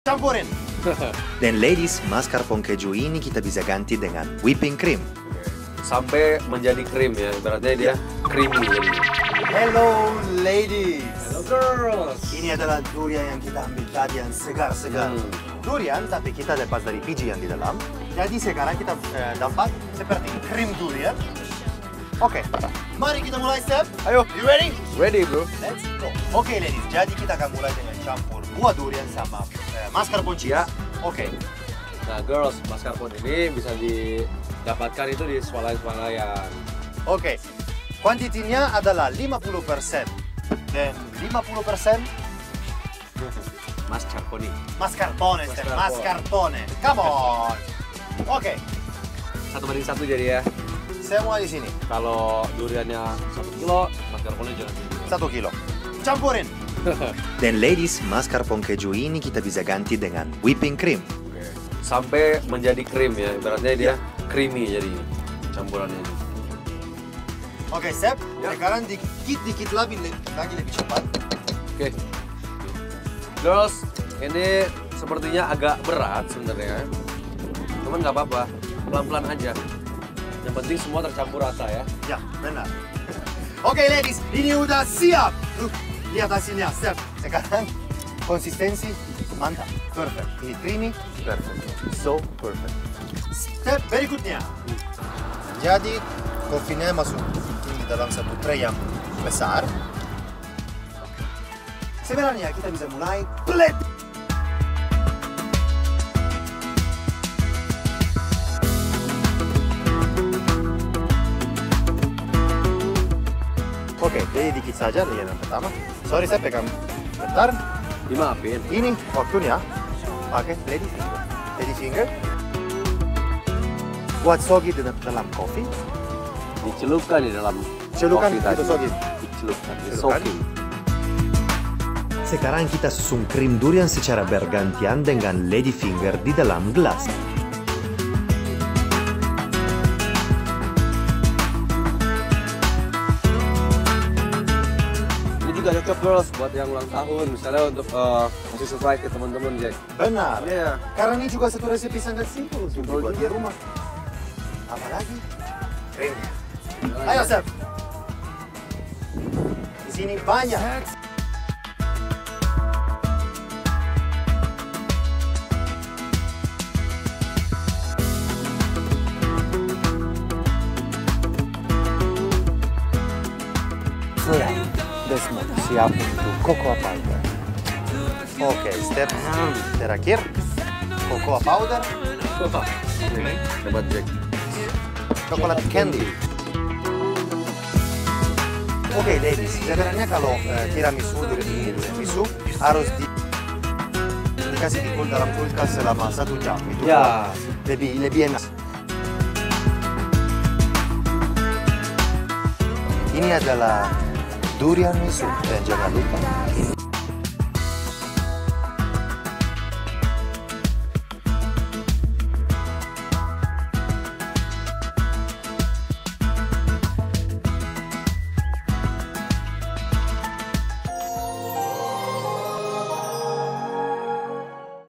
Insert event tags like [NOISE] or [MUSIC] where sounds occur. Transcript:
Campurin. [LAUGHS] Dan ladies, mascarpone keju ini kita bisa ganti dengan whipping cream. Sampai menjadi krim ya, ibaratnya dia creamy. Hello ladies. Hello girls. Ini adalah durian yang kita ambil tadi yang segar-segar. Hmm. Durian tapi kita lepas dari biji yang di dalam. Jadi sekarang kita eh, dapat seperti krim durian. Oke, mari kita mulai step. Ayo, You ready? ready bro. Let's go. Oke ladies, jadi kita akan mulai dengan campur buah durian sama eh, mascarpone cheese. Ya. Oke. Nah girls, mascarpone ini bisa didapatkan itu di swalayan-swalayan. Oke. Kuantitinya adalah 50% dan 50% Mascarpone. mascarpone. Mascarpone. mascarpone. Come on. Oke, Satu banding satu jadi ya. semua di sini. Kalau duriannya satu kilo, mascarpone jangan Satu kilo. Campurin. [LAUGHS] Dan ladies, mascarpone keju ini kita bisa ganti dengan whipping cream. Oke. Sampai menjadi krim ya, ibaratnya dia creamy jadi campurannya ini. Oke, Step. Ya. Sekarang dikit-dikit lagi, lagi lebih cepat. Oke. Girls, ini sepertinya agak berat sebenarnya. Cuman nggak apa-apa, pelan-pelan aja. Yang penting semua tercampur rata ya. Ya, benar. Oke, ladies, ini udah siap. Lihat hasilnya, Step. Sekarang konsistensi mantap, perfect. Ini creamy, perfect. So perfect. Step berikutnya. Jadi, kopinya masuk ini dalam satu tray yang besar. Sebenarnya kita bisa mulai. Oke, jadi dikit saja nih yang pertama. Sorry, saya pegang bentar. Dimaafin. Ini waktunya pakai lady finger. Lady finger. Buat sogi di dalam kopi. Dicelupkan di dalam Celupkan kopi itu sogi. Dicelupkan, di Celupkan. soaking. Sekarang kita susun krim durian secara bergantian dengan lady finger di dalam gelas. Juga cocok girls buat yang ulang tahun, misalnya untuk eh, kasih surprise ke teman-teman Jack. Benar. Iya. Karena ini juga satu resep sangat simpel untuk Simpel dibuat juga. di rumah. Apalagi krimnya. Ayo, Seth. Di sini banyak. Siap. Semua siap untuk cocoa powder. Oke, step terakhir. Cocoa powder, Ini dapat Jack. coklat candy. Oke, ladies. Sebenarnya kalau eh, tiramisu ini tiramisu harus di dikasih di dalam kulkas selama satu jam. Itu Ya. lebih lebih enak. Ini adalah durian miso dan jangan lupa